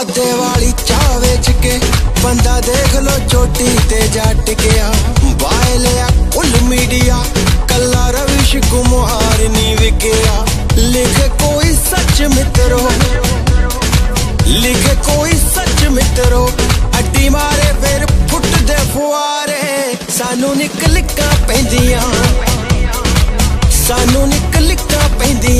ਵਾਦੇ ਵਾਲੀ ਚਾਹ ਵੇਚ ਕੇ ਬੰਦਾ ਦੇਖ ਲੋ ਚੋਟੀ ਤੇ ਜਾ ਟਿਕਿਆ ਬਾਏ ਲਿਆ ਕੁੱਲ ਮੀਡੀਆ ਕੱਲਾ ਰਵਿਸ਼ ਕੁਮਾਰ ਨਹੀਂ ਵਿਕਿਆ ਲਿਖ ਕੋਈ ਸੱਚ ਮਿੱਤਰੋ ਲਿਖ ਕੋਈ ਸੱਚ ਮਿੱਤਰੋ ਅੱਡੀ ਮਾਰੇ ਫਿਰ ਫੁੱਟਦੇ ਫੁਆਰੇ ਸਾਨੂੰ ਨਿਕਲਿਕਾਂ ਪੈਂਦੀਆਂ ਸਾਨੂੰ ਨਿਕਲਿਕਾਂ ਪੈਂਦੀਆਂ ਸਾਨੂੰ